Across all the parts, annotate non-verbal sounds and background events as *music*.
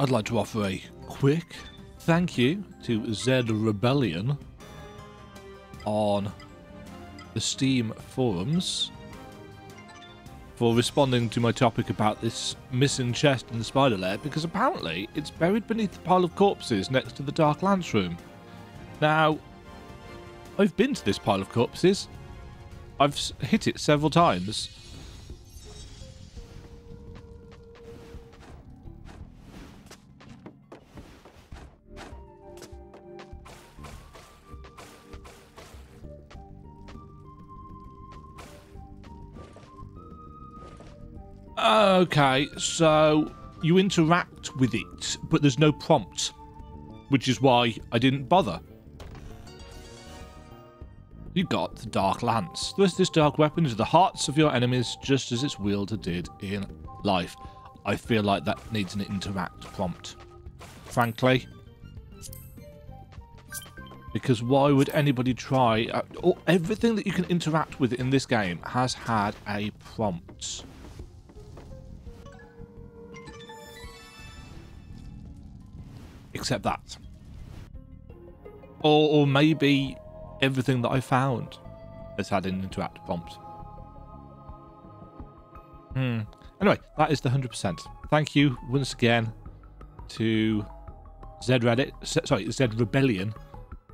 I'd like to offer a quick thank you to Zed Rebellion on the Steam forums for responding to my topic about this missing chest in the spider lair because apparently it's buried beneath the pile of corpses next to the Dark Lance room. Now, I've been to this pile of corpses. I've hit it several times Okay, so you interact with it, but there's no prompt, which is why I didn't bother. You got the Dark Lance. Thrust this dark weapon into the hearts of your enemies, just as its wielder did in life. I feel like that needs an interact prompt. Frankly. Because why would anybody try... Uh, everything that you can interact with in this game has had a prompt. Except that. Or, or maybe everything that I found has had an interact prompt. Hmm. Anyway, that is the 100%. Thank you once again to Zed Reddit, sorry, Zed Rebellion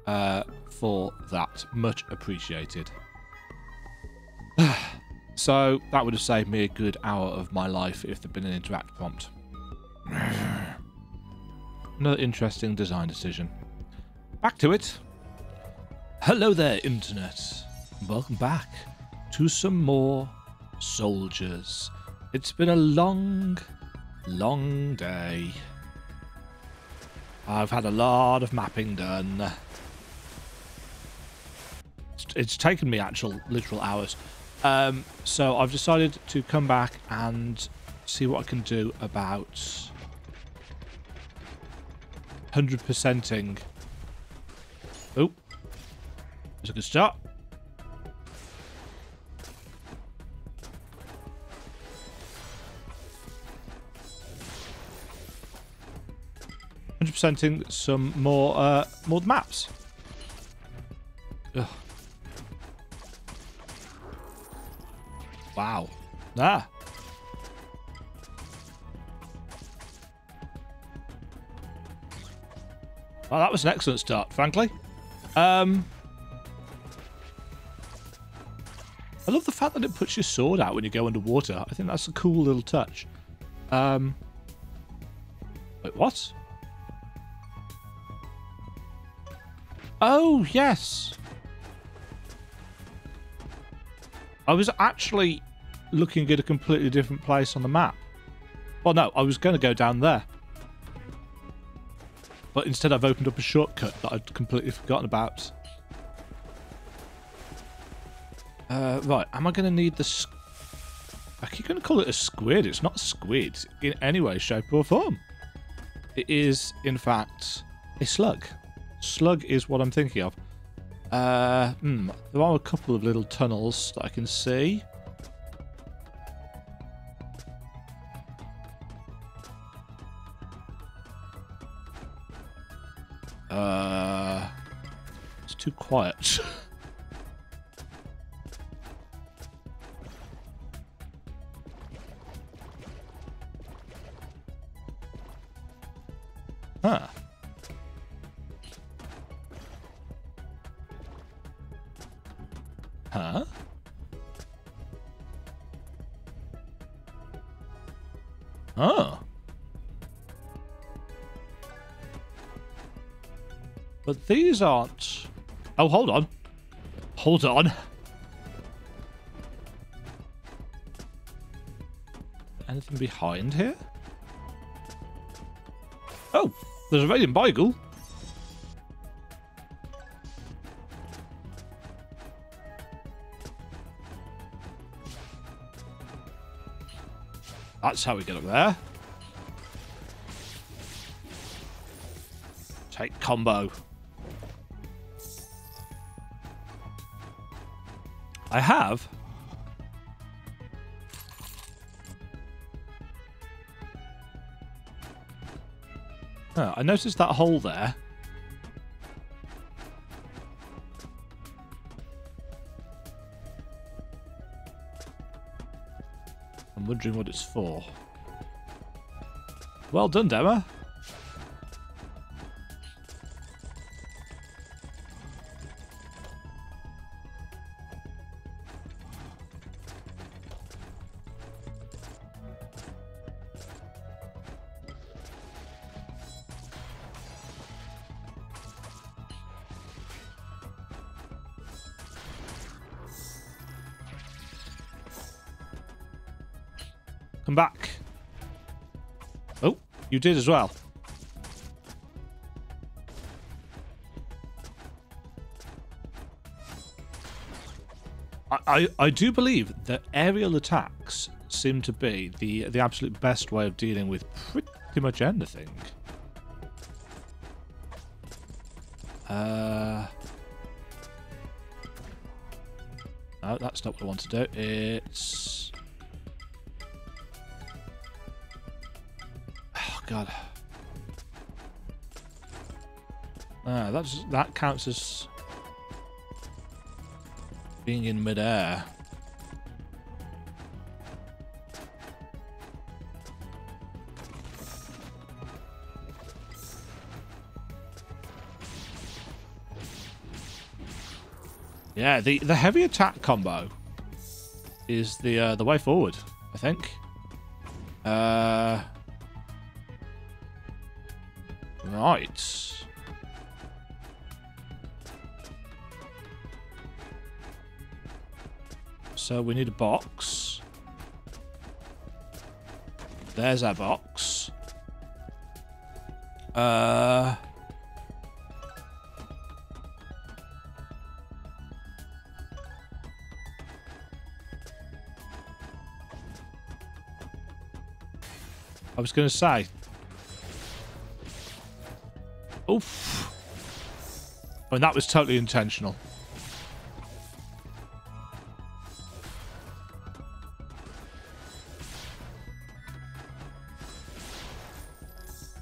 uh, for that. Much appreciated. *sighs* so that would have saved me a good hour of my life if there'd been an interact prompt. *sighs* *sighs* Another interesting design decision. Back to it. Hello there, Internet. Welcome back to some more Souldiers. It's been a long, long day. I've had a lot of mapping done. It's taken me actual literal hours. Um, so I've decided to come back and see what I can do about 100%ing. Oh. That's a good start. Hundred percenting some more uh, more maps. Ugh. Wow. Ah. Oh, that was an excellent start, frankly. Um, I love the fact that it puts your sword out when you go underwater. I think that's a cool little touch. Um, wait, what? Oh, yes. I was actually looking at a completely different place on the map. Well, no, I was going to go down there. But instead I've opened up a shortcut that I'd completely forgotten about. Uh, right, am I going to need the... I keep going to call it a squid. It's not squid in any way, shape or form. It is, in fact, a slug. Slug is what I'm thinking of. Uh, hmm, there are a couple of little tunnels that I can see. Uh, it's too quiet. *laughs* huh. Huh? But these aren't... Oh, hold on. Hold on. Anything behind here? Oh, there's a Radiant Beagle. That's how we get up there. Take combo. I have. Oh, I noticed that hole there. I'm wondering what it's for. Well done, Dema. You did as well. I, I, do believe that aerial attacks seem to be the the absolute best way of dealing with pretty much anything. Uh, no, that's not what I want to do. It's god. Ah, that's that counts as being in midair. Yeah, the the heavy attack combo is the uh, the way forward, I think. Uh, right. So we need a box. There's our box. Uh. I was going to say. Mean, that was totally intentional.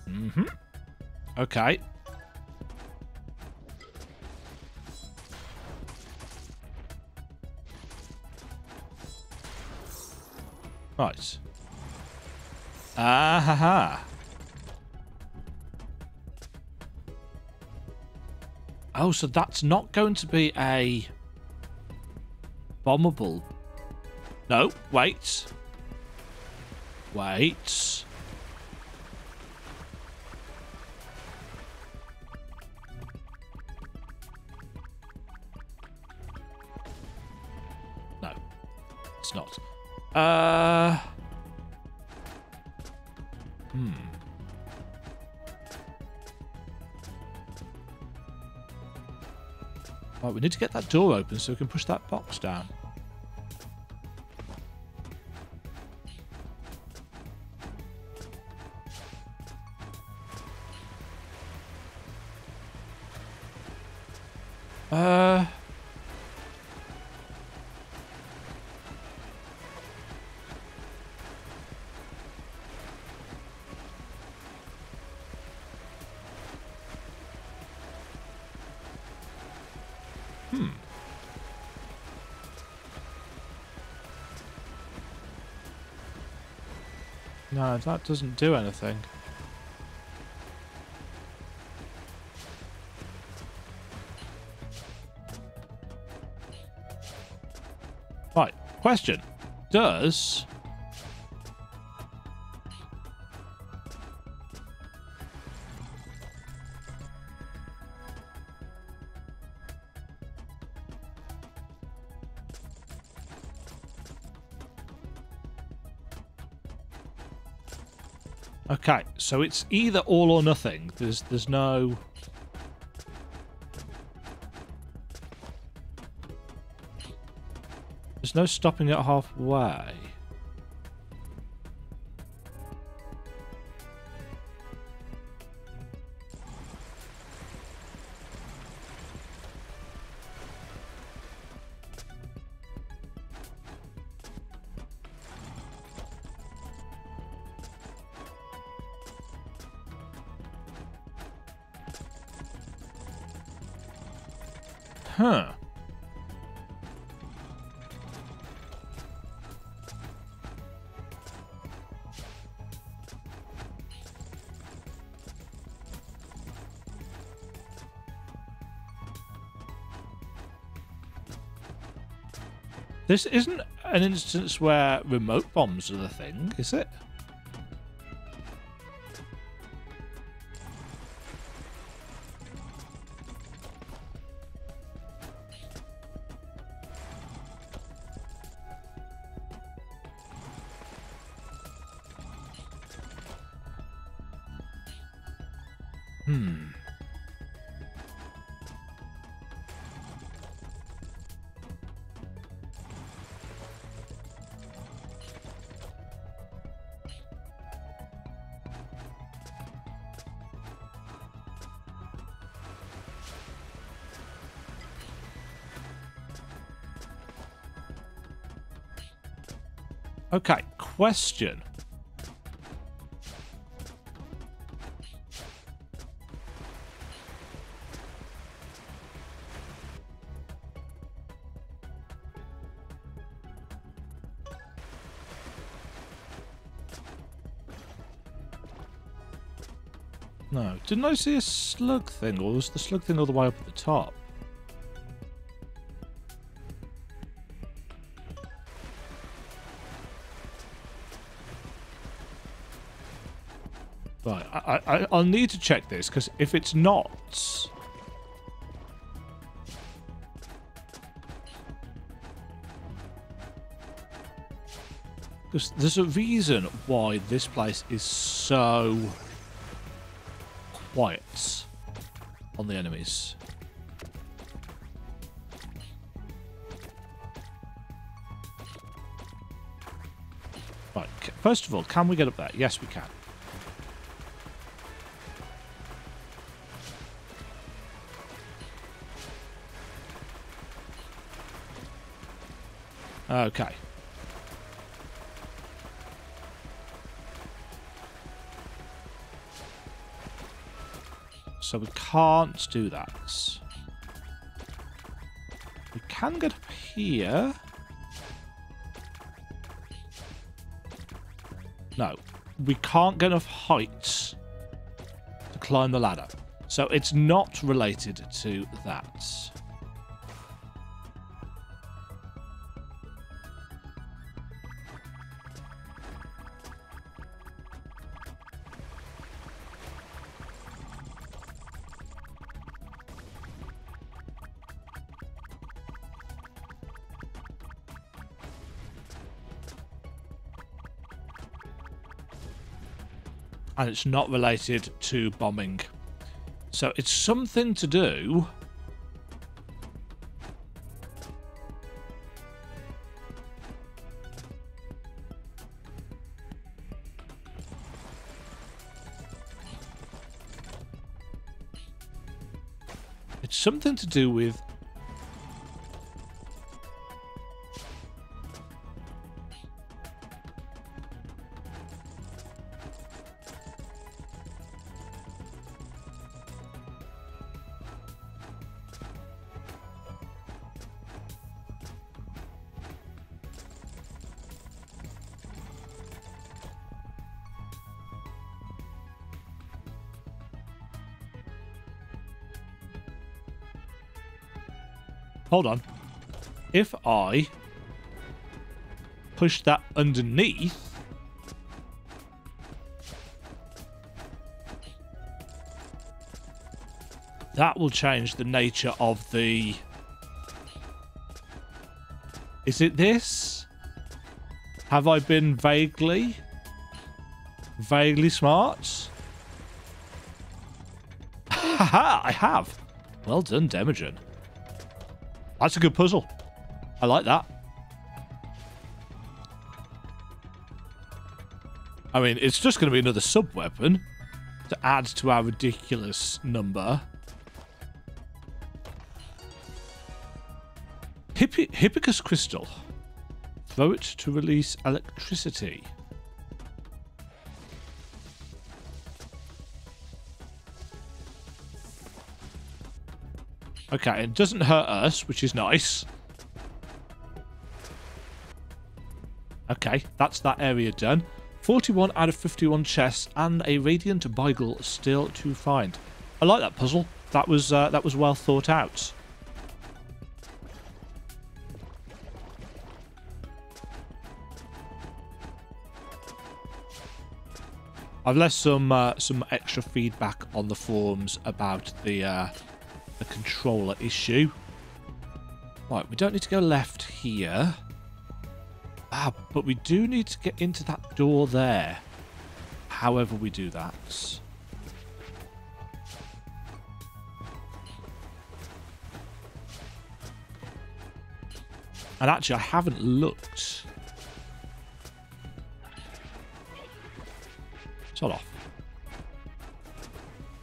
Mm-hmm. Okay. Right. Ah ha ha. Oh, so that's not going to be a bombable. No, wait. Wait. Need to get that door open so we can push that box down. Hmm. No, that doesn't do anything. Right, question. Does... so it's either all or nothing. There's there's no There's no stopping it halfway. This isn't an instance where remote bombs are the thing, is it? Okay, question. No, didn't I see a slug thing, or was the slug thing all the way up at the top? I'll need to check this, because if it's not... Because there's a reason why this place is so quiet on the enemies. Right, first of all, can we get up there? Yes, we can. Okay. So we can't do that. We can get up here. No. We can't get enough height to climb the ladder. So it's not related to that. It's not related to bombing. So it's something to do... It's something to do with Hold on. If I push that underneath... That will change the nature of the... Is it this? Have I been vaguely... Vaguely smart? Haha, I have. Well done, Demajen. That's a good puzzle. I like that. I mean, it's just going to be another sub-weapon to add to our ridiculous number. Hippi Hippicus crystal. Throw it to release electricity. Okay, it doesn't hurt us, which is nice. Okay, that's that area done. 41 out of 51 chests and a Radiant Beagle still to find. I like that puzzle. That was uh, that was well thought out. I've left some uh, some extra feedback on the forums about the uh, the controller issue. Right, we don't need to go left here. Ah, but we do need to get into that door there. However we do that. And actually, I haven't looked. Sod off.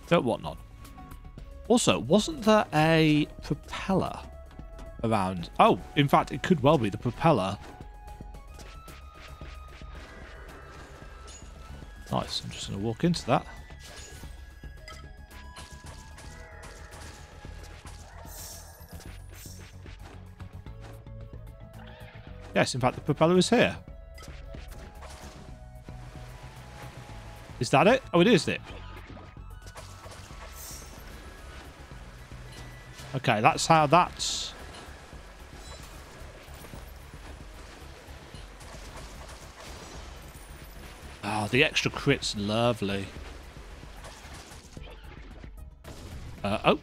Don't want none. Also, wasn't there a propeller around? Oh, in fact, it could well be the propeller. Nice. I'm just going to walk into that. Yes, in fact, the propeller is here. Is that it? Oh, it is it. Okay, that's how that's... Oh, the extra crit's lovely. Uh, oh.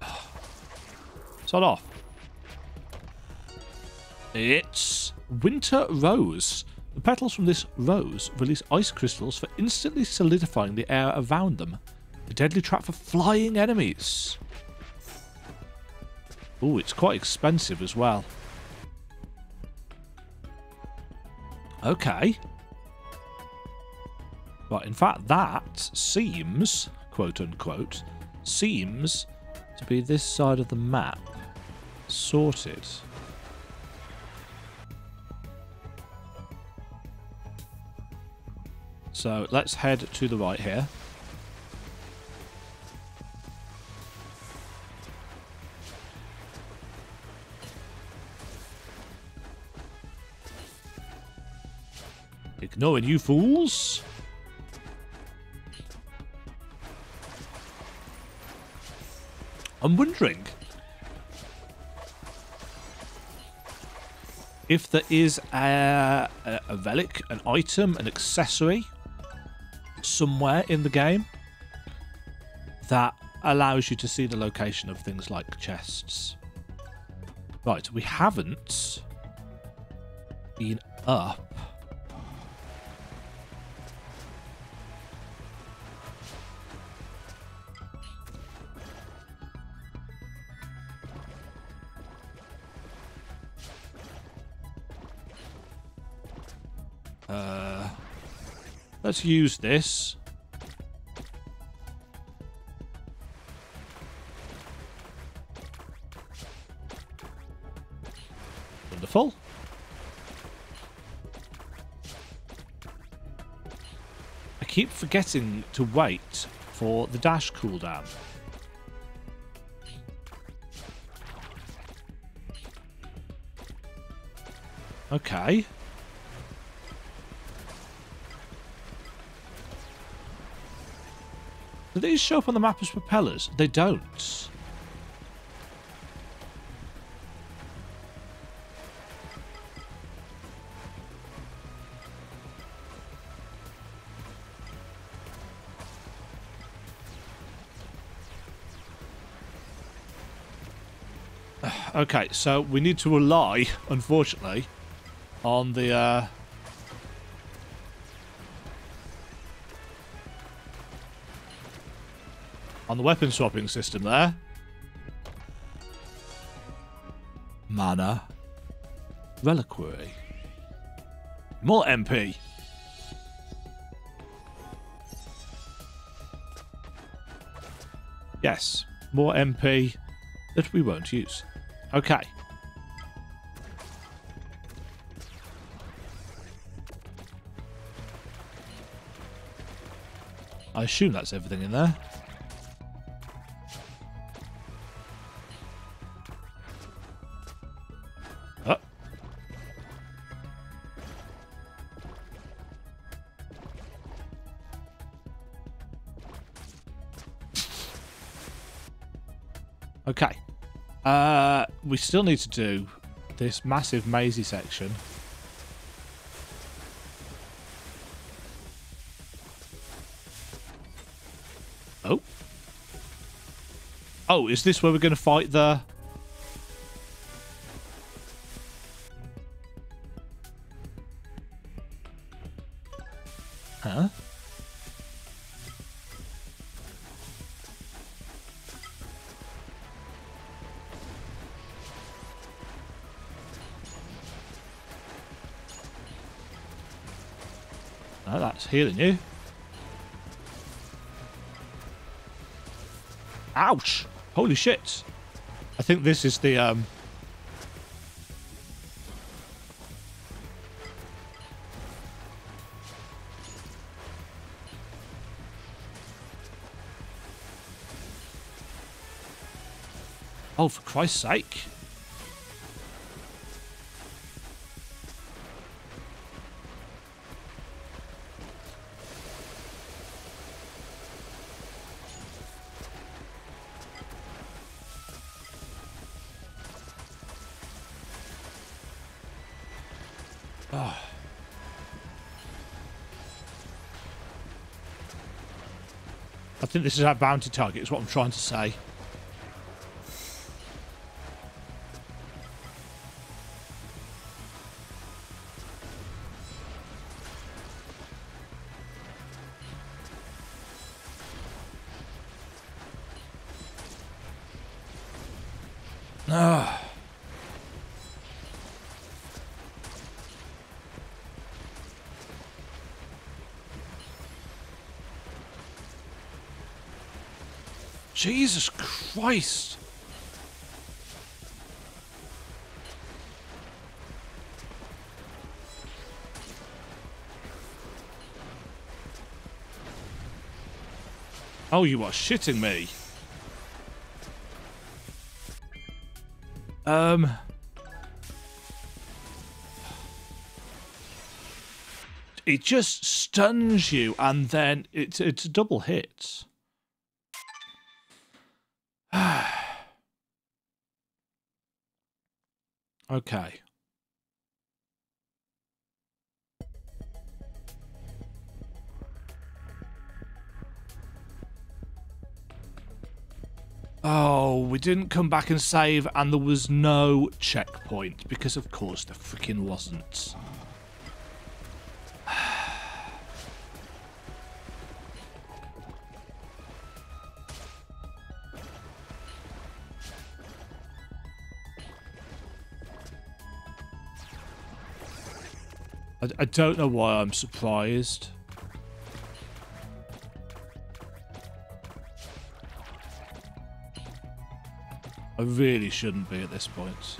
*sighs* Sod off. It's Winter Rose. The petals from this rose release ice crystals for instantly solidifying the air around them. A deadly trap for flying enemies. Oh, it's quite expensive as well. Okay. But in fact, that seems, quote unquote, seems to be this side of the map. Sorted. So let's head to the right here. Ignoring you fools. I'm wondering if there is a, a, a relic, an item, an accessory somewhere in the game that allows you to see the location of things like chests. Right, we haven't been up. Uh, let's use this. Wonderful. I keep forgetting to wait for the dash cooldown. Okay. Do these show up on the map as propellers? They don't. *sighs* Okay, so we need to rely, unfortunately, on the uh, on the weapon swapping system there. Mana. Reliquary. More MP. Yes, more MP that we won't use. Okay. I assume that's everything in there. Okay. Uh, we still need to do this massive mazy section. Oh. Oh, is this where we're going to fight the... healing you. Ouch! Holy shit! I think this is the, um... Oh, for Christ's sake. Think this is our bounty target, is what I'm trying to say. Jesus Christ. Oh, you are shitting me. Um... It just stuns you and then it's, it's a double hit. Okay. Oh, we didn't come back and save, and there was no checkpoint, because of course there freaking wasn't. I, I don't know why I'm surprised. I really shouldn't be at this point.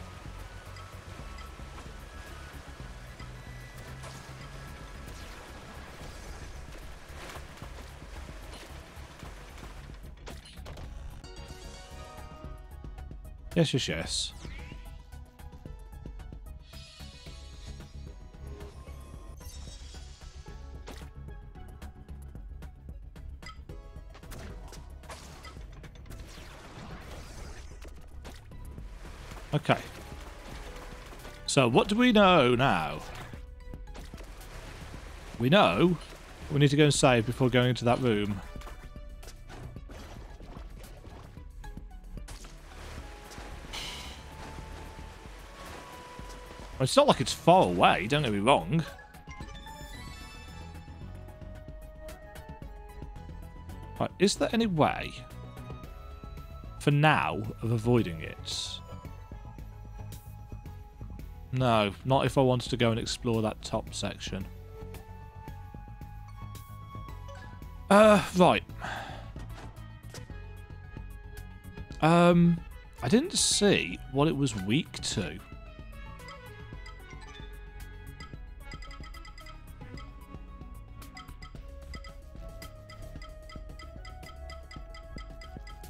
Yes, yes, yes. So what do we know now? We know we need to go and save before going into that room. Well, it's not like it's far away, don't get me wrong. Right, is there any way, for now, of avoiding it? No, not if I wanted to go and explore that top section. Uh, right. Um, I didn't see what it was weak to.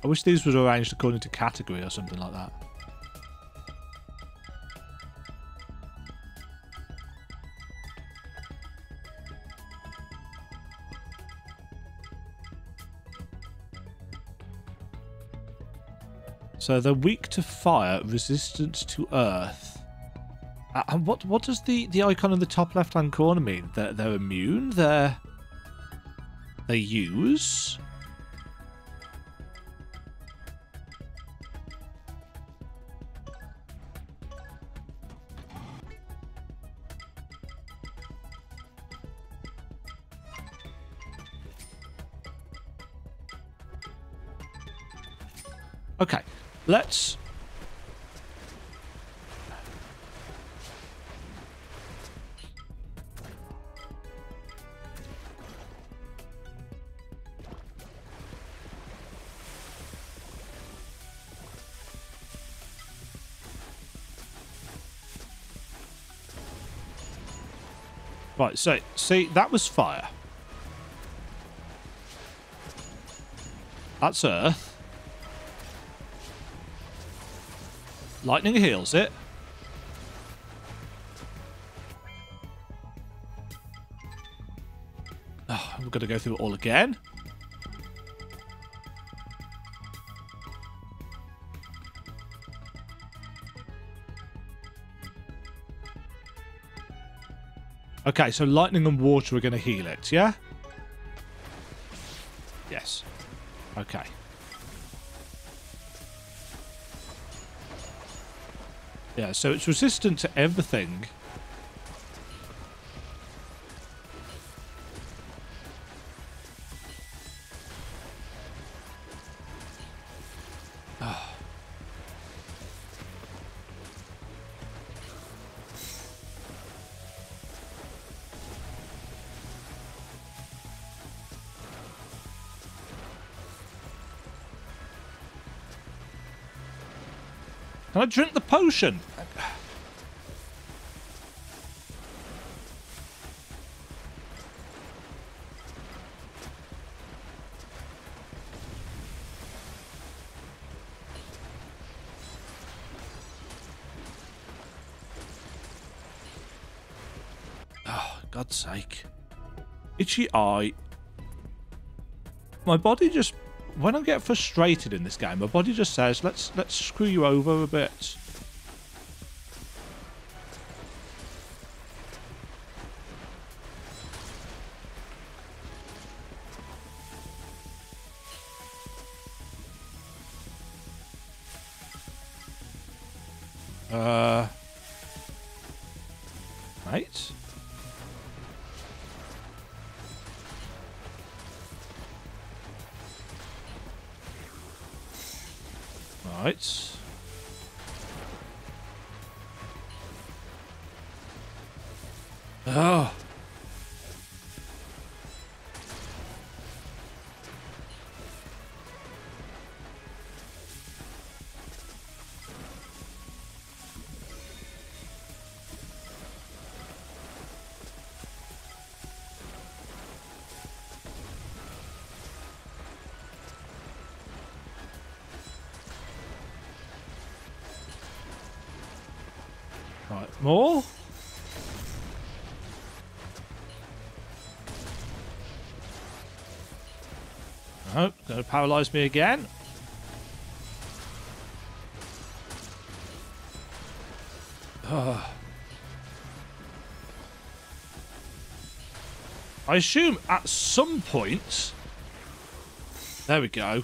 I wish these were arranged according to category or something like that. So they're weak to fire, resistant to earth. Uh, and what what does the, the icon in the top left hand corner mean? They're, they're immune? They're... They use? Let's... Right, so, see, that was fire. That's earth. Lightning heals it. Ah, oh, we're going to go through it all again. Okay, so lightning and water are going to heal it, yeah? Yes. Okay. Yeah, so it's resistant to everything. Can I drink the potion? Oh, God's sake. Itchy eye. My body just when I get frustrated in this game, my body just says, let's let's screw you over a bit. No, gonna paralyze me again. Ugh. *sighs* I assume at some point... There we go.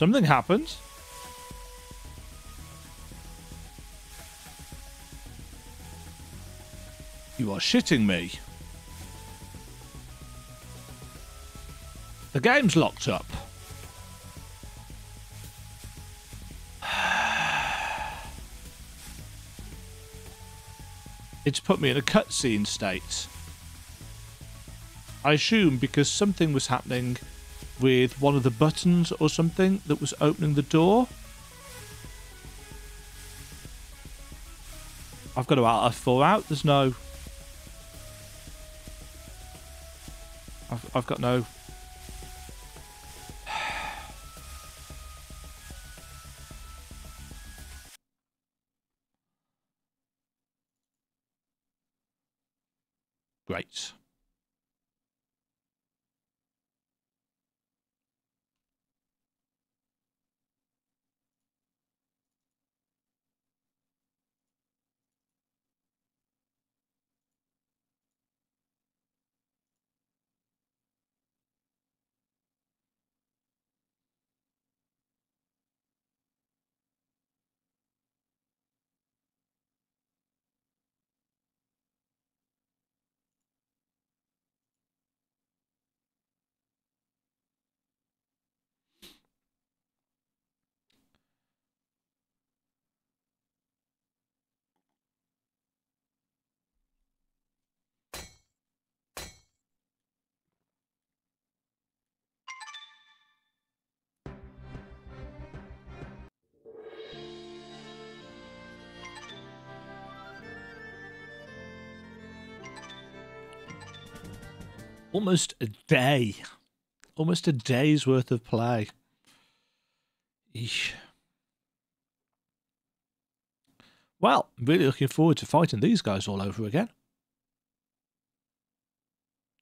Something happened. You are shitting me. The The game's locked up. *sighs* It's put me in a cutscene state. I assume because something was happening with one of the buttons or something that was opening the door. I've got to Alt F4 out. There's no... I've, I've got no... almost a day. Almost a day's worth of play. Eesh. Well, I'm really looking forward to fighting these guys all over again.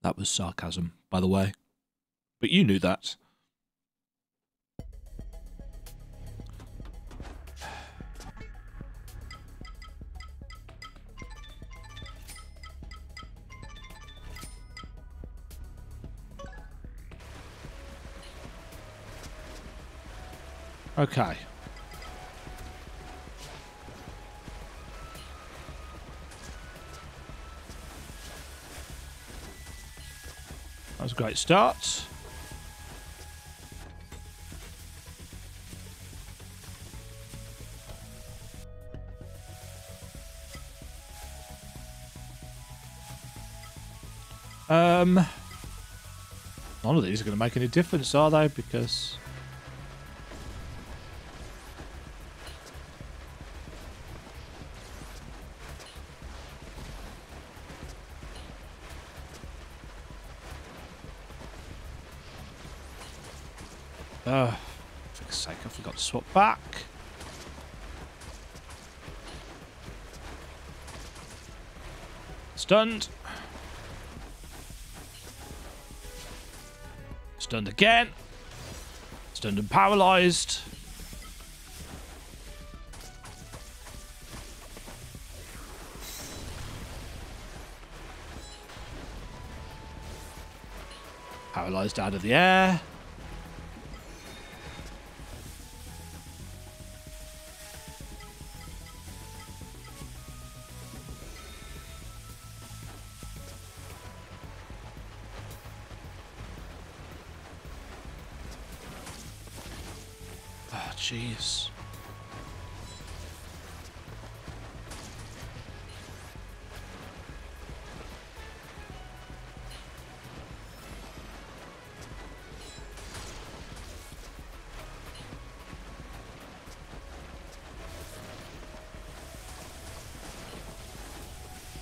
That was sarcasm, by the way. But you knew that. Okay. That was a great start. Um, none of these are going to make any difference, are they? Because swap back. Stunned. Stunned again. Stunned and paralyzed. Paralyzed out of the air. Jeez.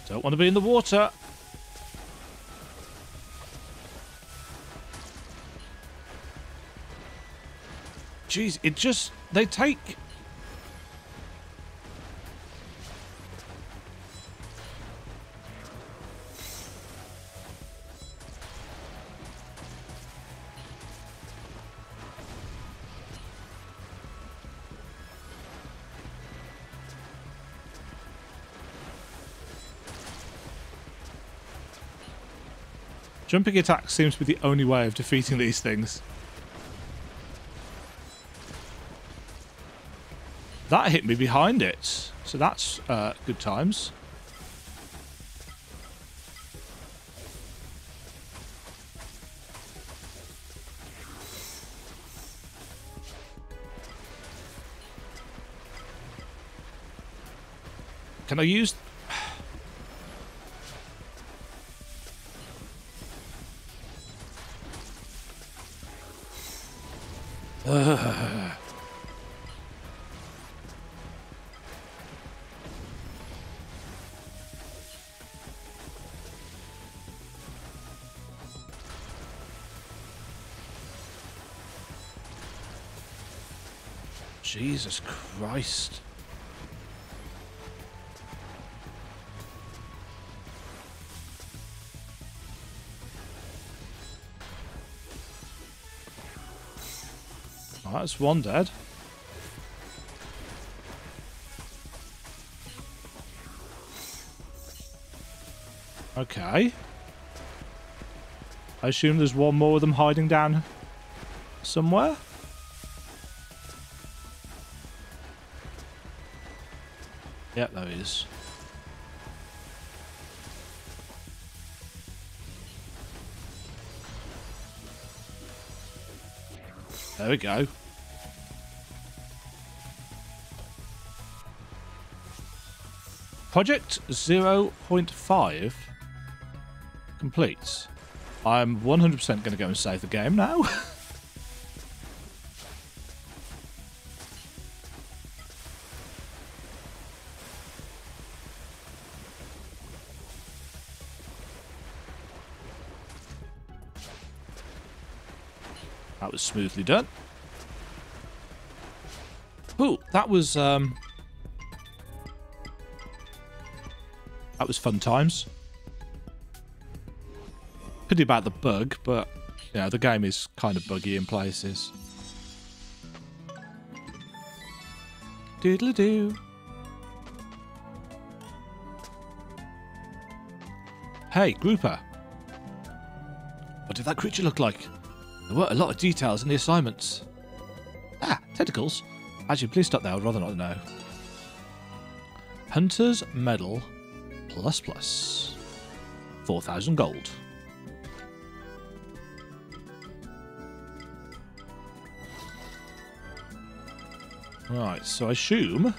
Don't want to be in the water. Jeez, it just... They take... Jumping attack seems to be the only way of defeating these things. That hit me behind it. So that's uh, good times. Can I use Jesus Christ. Oh, that's one dead. Okay. I assume there's one more of them hiding down somewhere? Yeah, there is. There we go. Project 0.5 complete. I'm 100% going to go and save the game now. *laughs* smoothly done. Oh, that was um, that was fun times. Pity about the bug, but yeah, the game is kind of buggy in places. Doodle doo. Hey, grouper. What did that creature look like? There were a lot of details in the assignments. Ah, tentacles. Actually, please stop there. I'd rather not know. Hunter's Medal plus plus. 4,000 gold. Right, so I assume...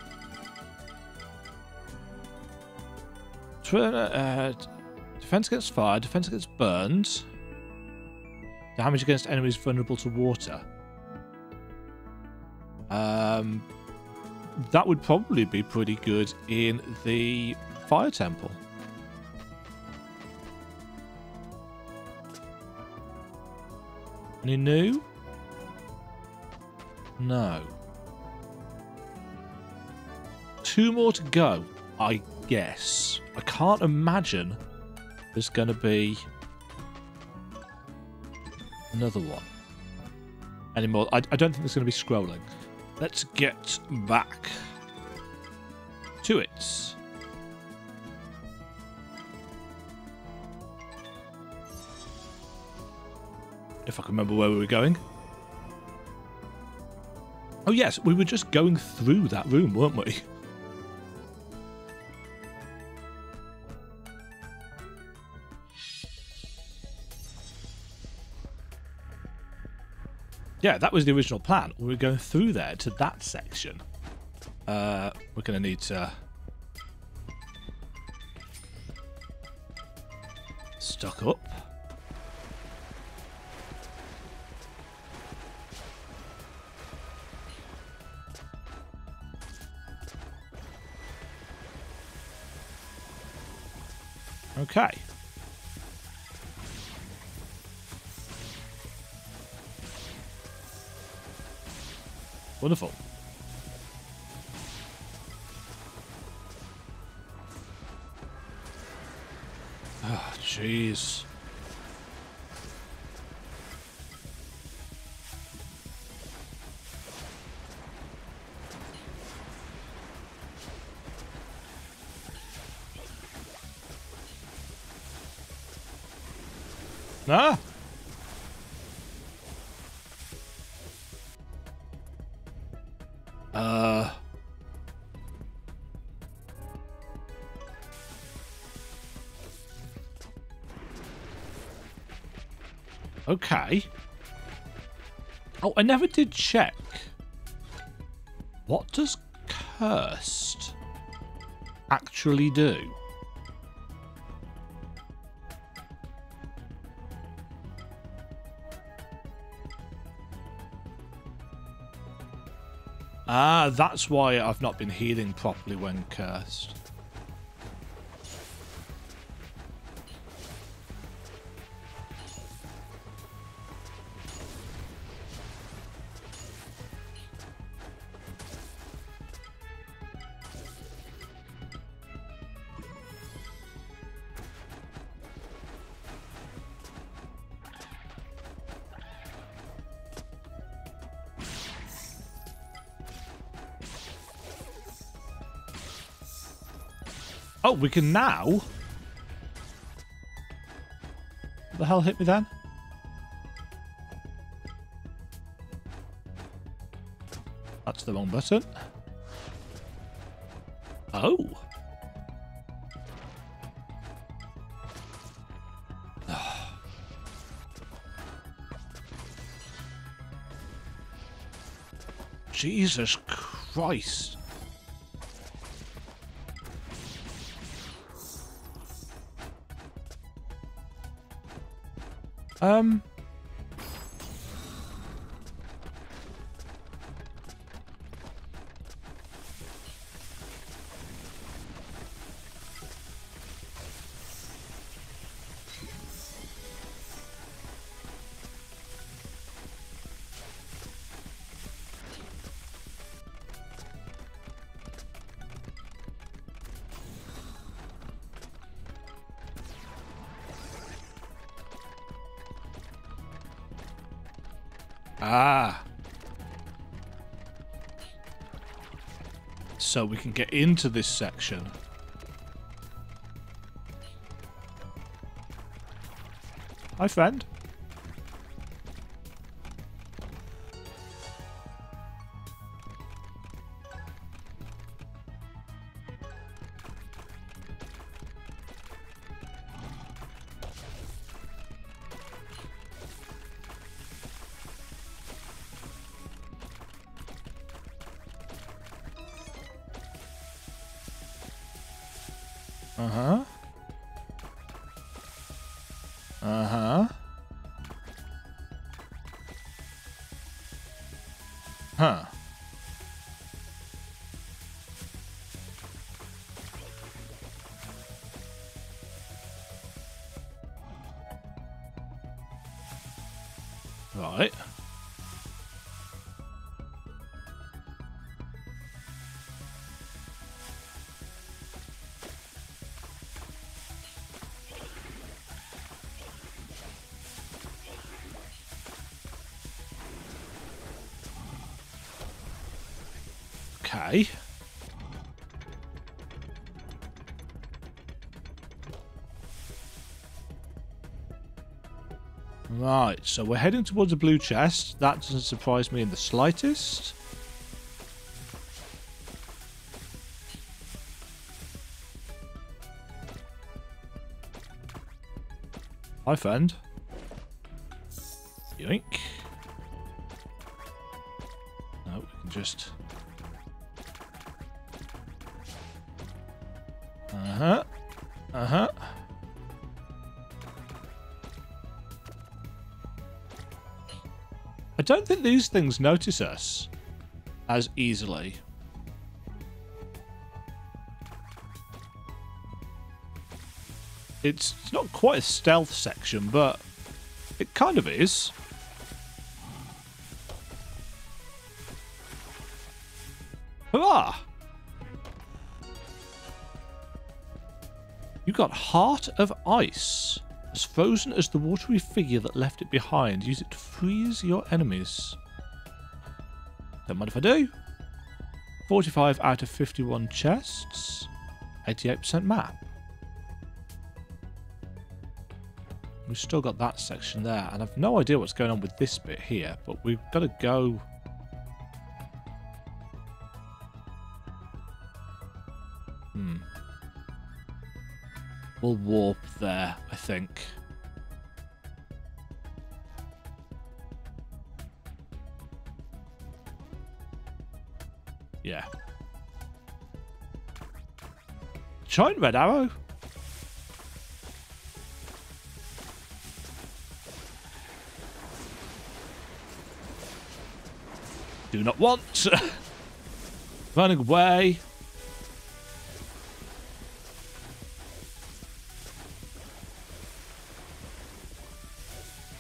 Uh, defense against fire, defense against burns. Damage against enemies vulnerable to water. Um, that would probably be pretty good in the fire temple. Any new? No. Two more to go, I guess. I can't imagine there's going to be another one. Anymore. I, I don't think there's going to be scrolling. Let's get back to it. If I can remember where we were going. Oh yes, we were just going through that room, weren't we? Yeah, that was the original plan. We were going through there to that section. Uh, we're going to need to... Stock up. Okay. Wonderful. Ah, oh, jeez. Ah! Okay. Oh, I never did check. What does cursed actually do? Ah, that's why I've not been healing properly when cursed. Oh, we can now? What the hell hit me then? That's the wrong button. Oh. *sighs* Jesus Christ. Um. So we can get into this section. Hi, friend. Huh. So we're heading towards a blue chest. That doesn't surprise me in the slightest. Hi, friend. These things notice us as easily. It's, it's not quite a stealth section, but it kind of is. Hurrah! You got Heart of Ice. As frozen as the watery figure that left it behind. Use it to freeze your enemies. Don't mind if I do. 45 out of 51 chests. 88% map. We've still got that section there, and I've no idea what's going on with this bit here, but we've got to go... Hmm. We'll warp there, I think. Yeah. trying, Red Arrow. Do not want. *laughs* Running away.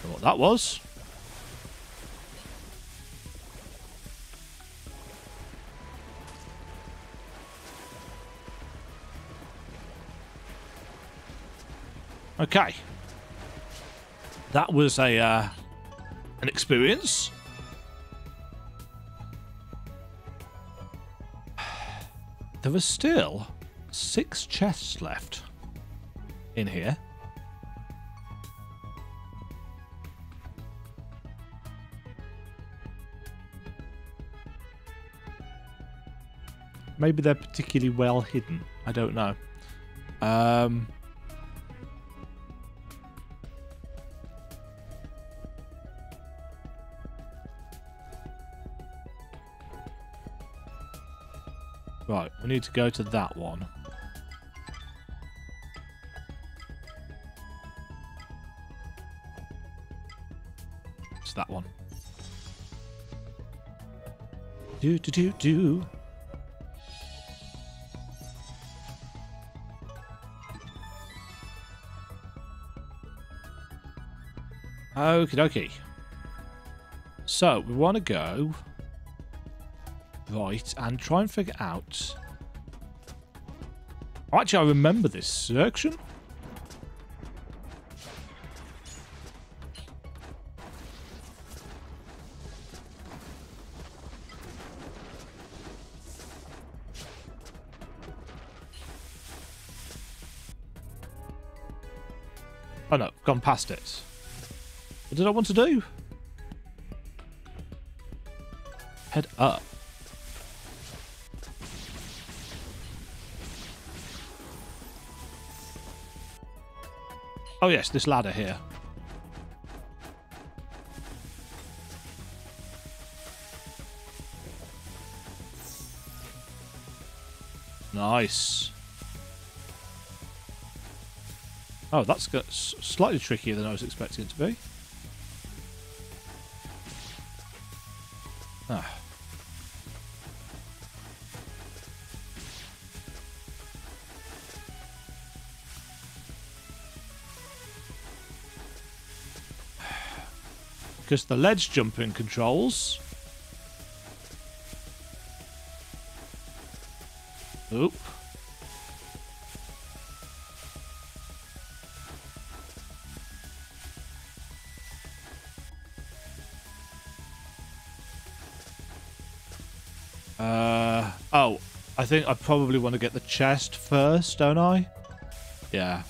what that was. Okay. That was a uh, an experience. There are still six chests left in here. Maybe they're particularly well hidden. I don't know. Um, need to go to that one. It's that one. Do do do do. Okie dokie. So, we want to go... Right, and try and figure out... Actually, I remember this section. Oh no, gone past it. What did I want to do? Head up. Oh yes, this ladder here. Nice. Oh, that's got slightly trickier than I was expecting it to be. Because the ledge jumping controls. Oop. Uh, oh, I think I probably want to get the chest first, don't I? Yeah.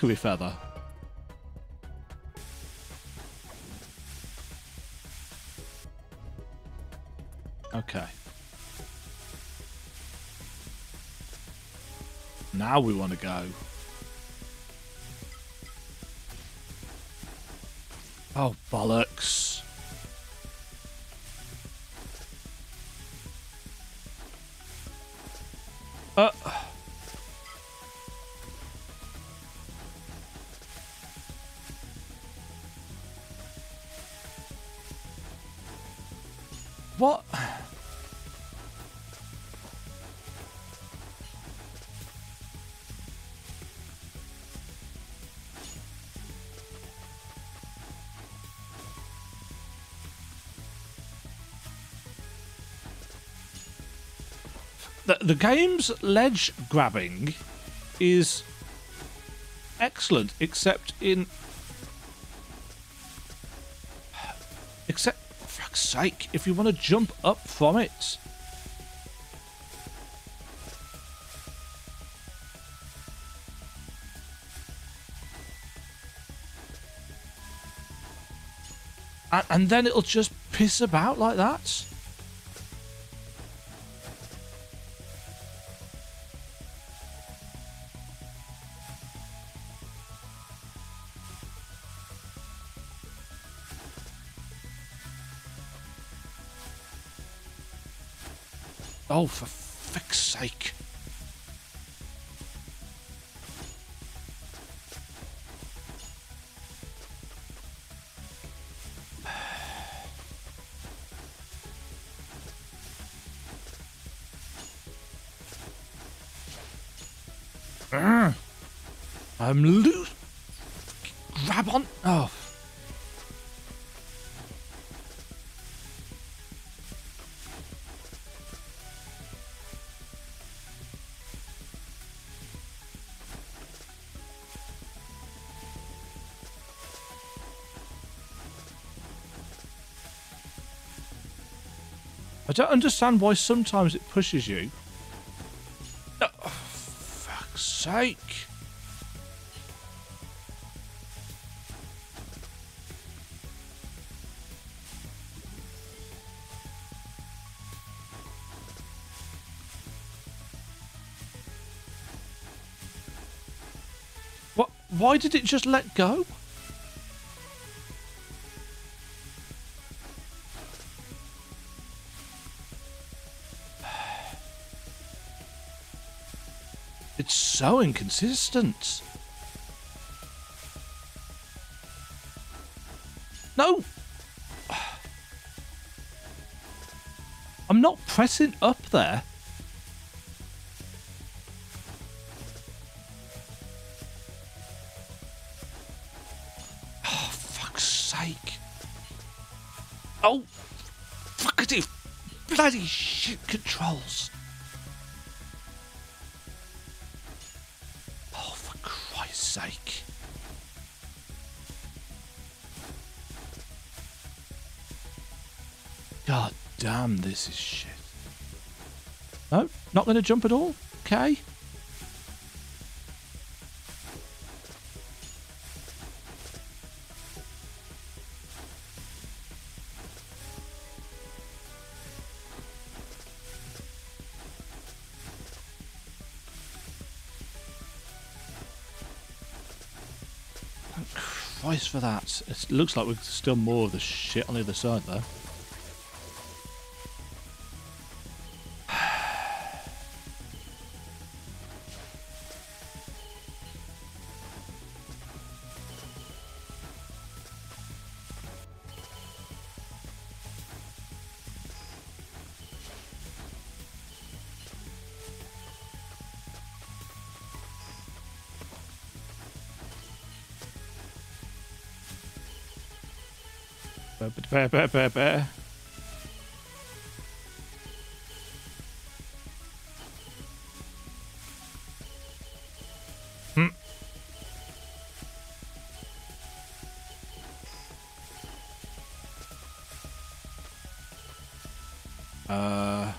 Valkyrie feather. Okay. Now we want to go. Oh, bollocks. The, the game's ledge grabbing is excellent, except in. Except, for fuck's sake, if you want to jump up from it. And, and then it'll just piss about like that. Oh, for fuck's sake. *sighs* Ah, I'm loose. I don't understand why sometimes it pushes you. Oh, fuck's sake. What? Why did it just let go? So inconsistent. No! I'm not pressing up there. Oh, fuck's sake. Oh, fuckity bloody shit controls. Damn, this is shit. No, not going to jump at all? Okay. Christ for that. It looks like we've still more of the shit on the other side though. Bear, bear. Hmm. Uh.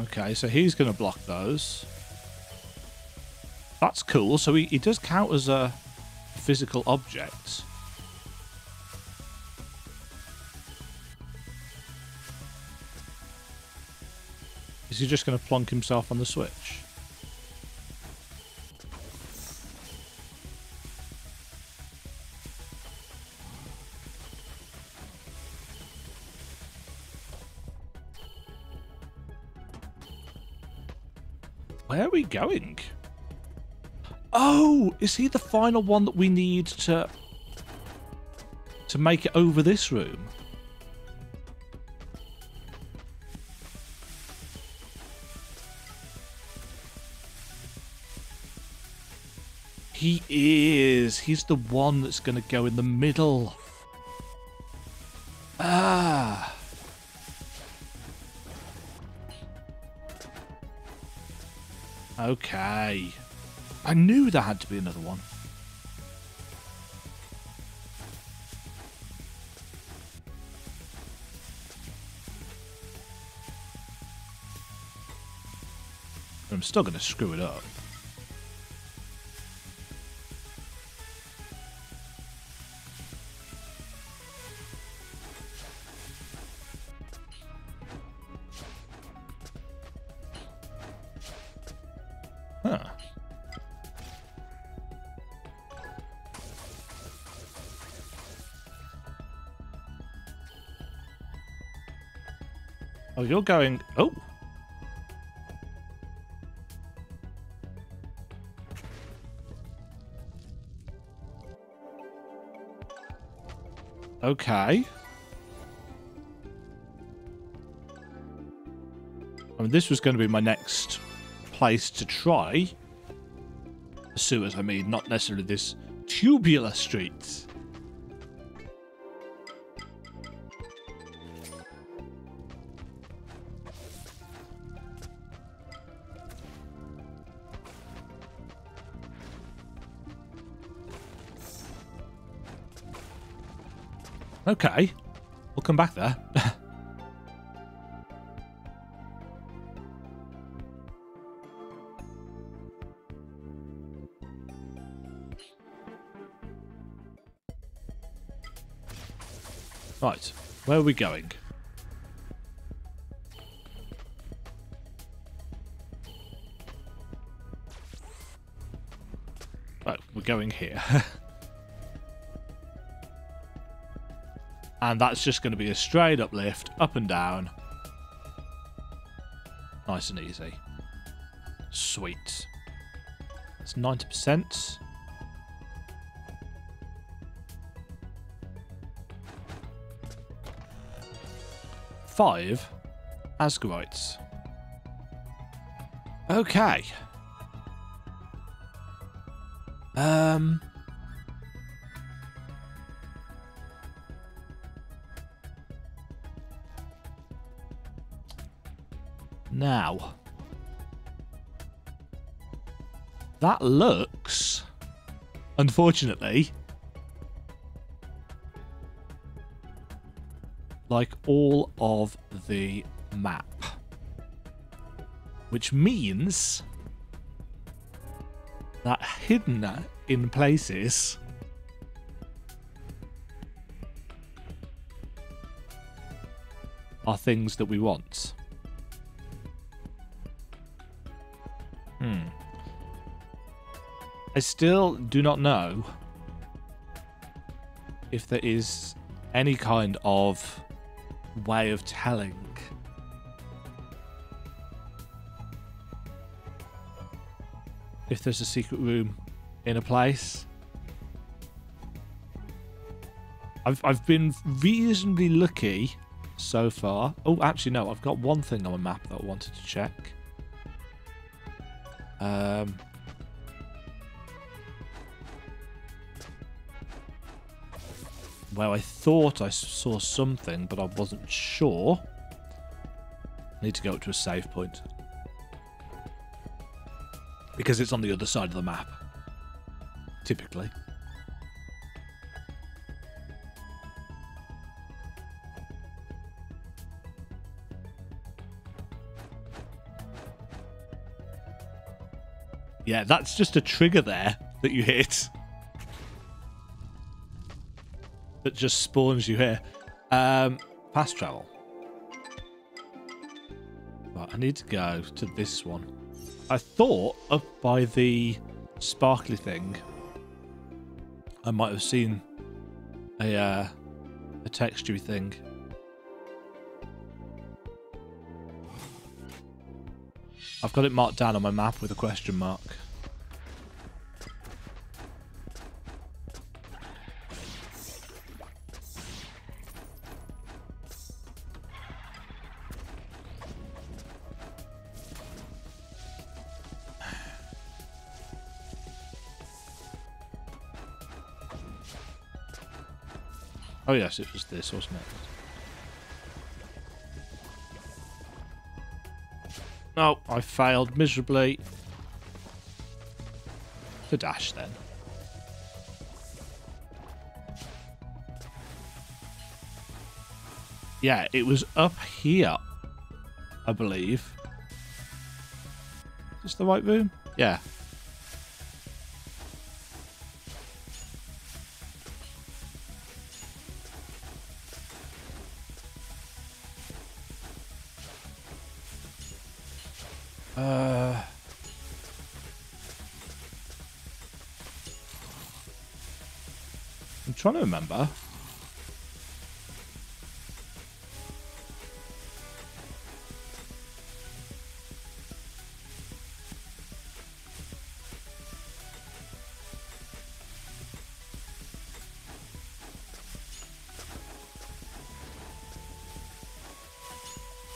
Okay, so he's going to block those. That's cool. So he, he does count as a physical object. Is he just going to plonk himself on the switch? Where are we going? Oh, is he the final one that we need to to make it over this room? He is. He's the one that's going to go in the middle. Ah. Okay. I knew there had to be another one. I'm still going to screw it up. You're going... Oh! Okay. I mean, this was going to be my next place to try. Sewers, I mean, not necessarily this tubular street. Okay. We'll come back there. *laughs* right. Where are we going? Right, we're going here. *laughs* And that's just going to be a straight up lift, up and down. Nice and easy. Sweet. It's 90%. Five Asgarites. Okay. Um... Now, that looks, unfortunately, like all of the map. Which means that hidden in places are things that we want. I still do not know if there is any kind of way of telling if there's a secret room in a place. I've I've been reasonably lucky so far. Oh, actually no, I've got one thing on my map that I wanted to check. Um, well, I thought I saw something, but I wasn't sure. Need to go up to a save point. Because it's on the other side of the map. Typically. Yeah, that's just a trigger there that you hit. That just spawns you here. Um, fast travel. Right, I need to go to this one. I thought up by the sparkly thing, I might have seen a uh, a texture thing. I've got it marked down on my map with a question mark. Yes, it was this, wasn't it? No, I failed miserably. The dash then. Yeah, it was up here, I believe. Is this the right room? Yeah. Trying to remember.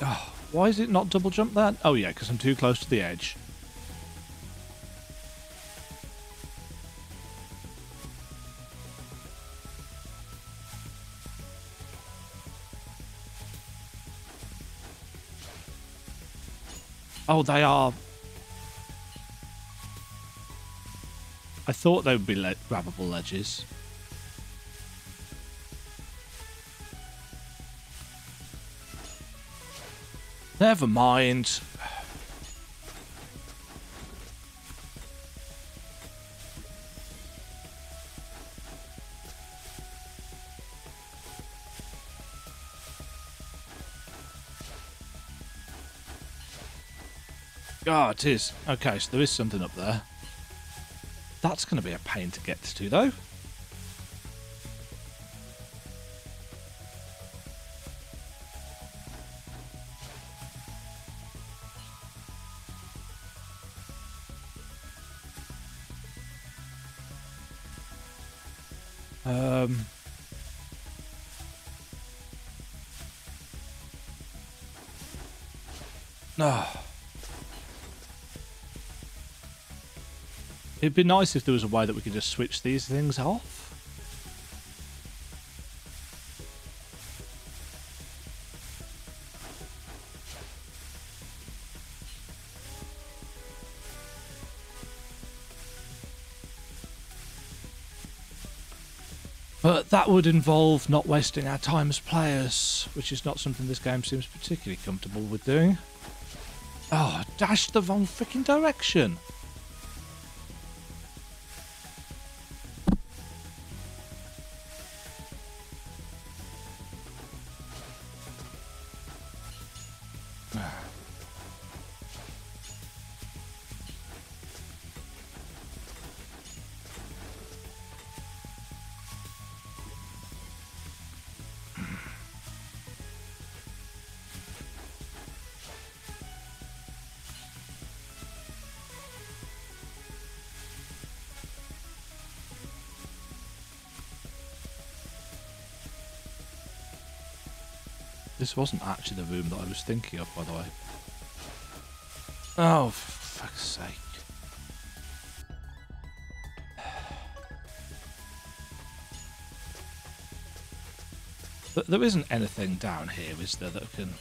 Oh, ah, why is it not double jump that? Oh yeah, because I'm too close to the edge. Oh, they are... I thought they would be le grabbable ledges. Never mind. It is. Okay, so there is something up there. That's going to be a pain to get to, though. It'd be nice if there was a way that we could just switch these things off. But that would involve not wasting our time as players, which is not something this game seems particularly comfortable with doing. Oh, dashed the wrong freaking direction. This wasn't actually the room that I was thinking of, by the way. Oh, fuck's sake. *sighs* But there isn't anything down here, is there, that can...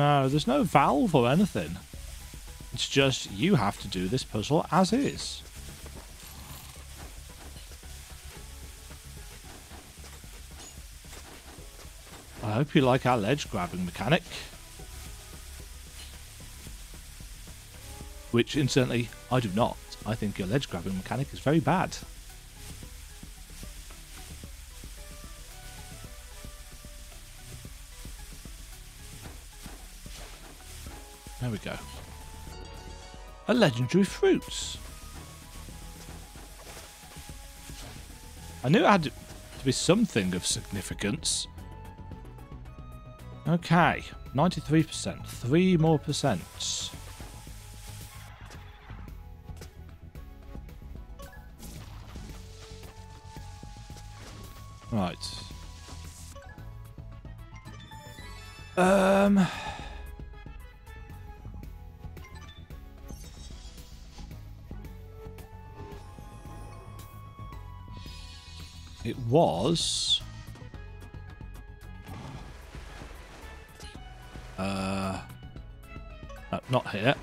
No, there's no valve or anything. It's just you have to do this puzzle as is. I hope you like our ledge grabbing mechanic. Which, incidentally, I do not. I think your ledge grabbing mechanic is very bad. Legendary fruits. I knew it had to be something of significance. Okay, 93%. Three more percents. Was... Uh, no, not here.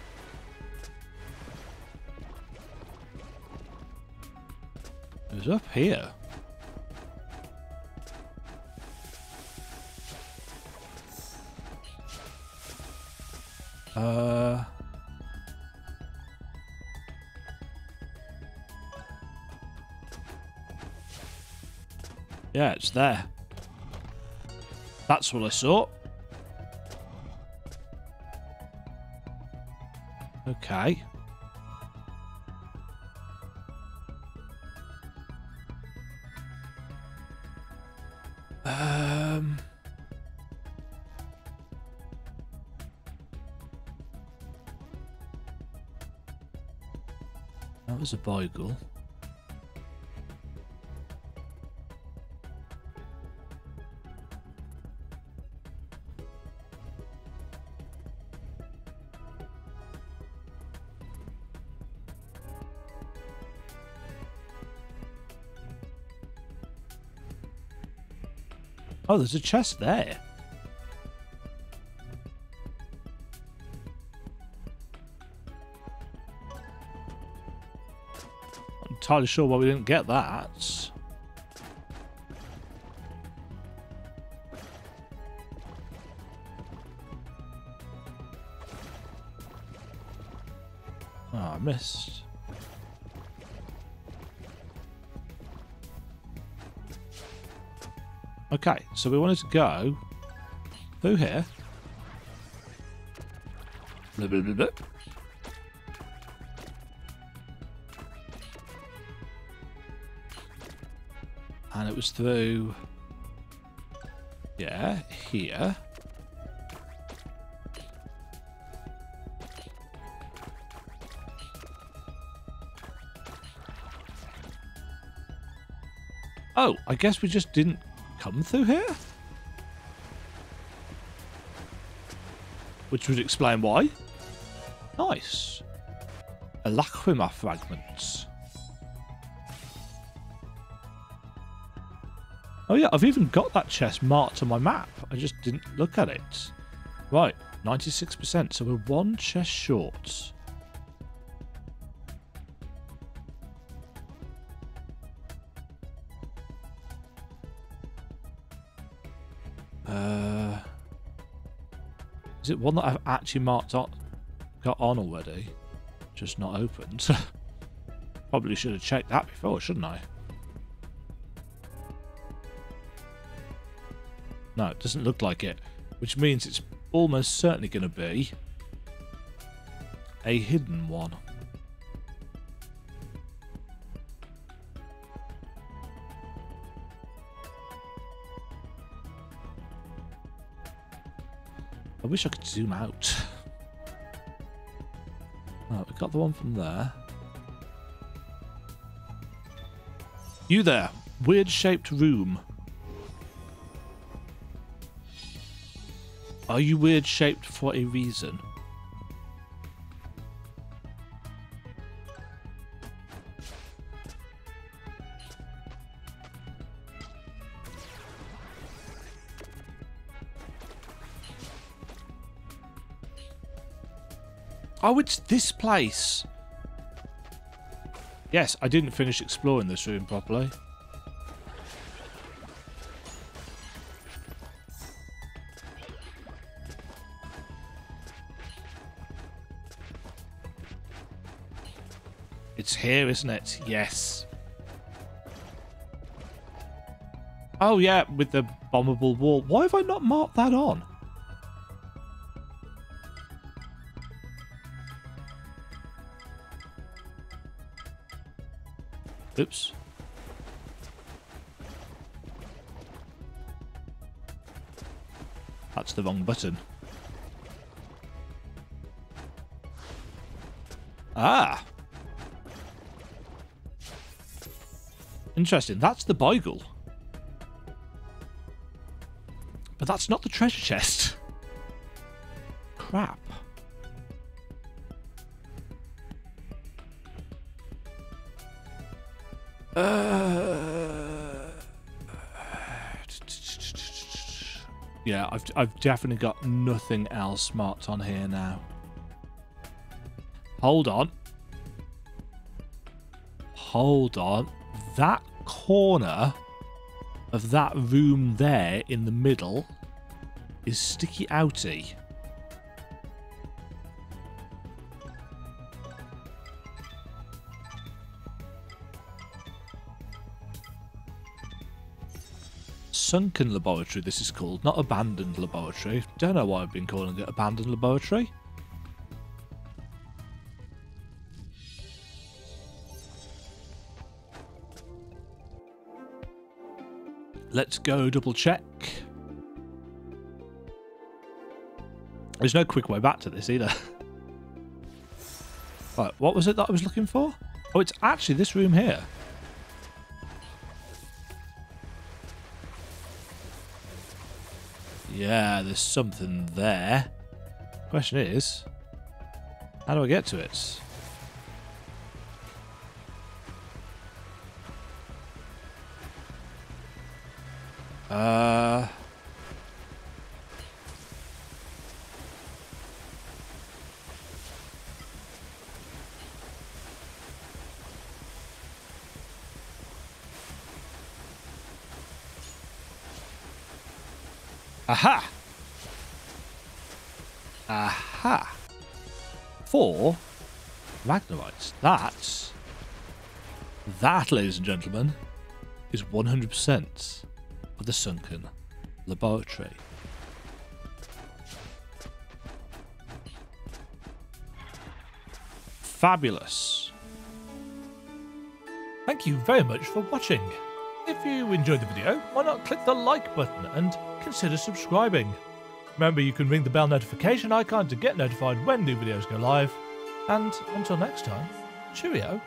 It was up here. Yeah, it's there. That's what I saw. Okay. Um... That was a Beagle. Oh, there's a chest there. Not entirely sure why we didn't get that. So we wanted to go through here. Blah, blah, blah. And it was through, yeah, here. Oh, I guess we just didn't come through here? Which would explain why. Nice. A fragments. Oh yeah, I've even got that chest marked on my map. I just didn't look at it. Right, 96%, so we're one chest short. Uh, is it one that I've actually marked on, got on already? Just not opened. *laughs* Probably should have checked that before, shouldn't I? No, it doesn't look like it. Which means it's almost certainly going to be a hidden one. I wish I could zoom out. Oh, we got the one from there. You there, weird shaped room. Are you weird shaped for a reason? Oh, it's this place. Yes, I didn't finish exploring this room properly. It's here, isn't it? Yes. Oh, yeah, with the bombable wall. Why have I not marked that on? Oops. That's the wrong button. Ah! Interesting. That's the Beagle. But that's not the treasure chest. Crap. *sighs* Yeah, I've, I've definitely got nothing else marked on here now. Hold on. Hold on. That corner of that room there in the middle is sticky outy. Sunken laboratory, this is called, not abandoned laboratory. Don't know why I've been calling it abandoned laboratory. Let's go double check. There's no quick way back to this either. *laughs* right, what was it that I was looking for? Oh, it's actually this room here. Yeah, there's something there. Question is, how do I get to it? Uh... Aha! Aha! Four Magnemites. That's... that, ladies and gentlemen, is 100% of the sunken laboratory. Fabulous. Thank you very much for watching. If you enjoyed the video, why not click the like button and consider subscribing. Remember you can ring the bell notification icon to get notified when new videos go live. And until next time, cheerio.